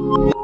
you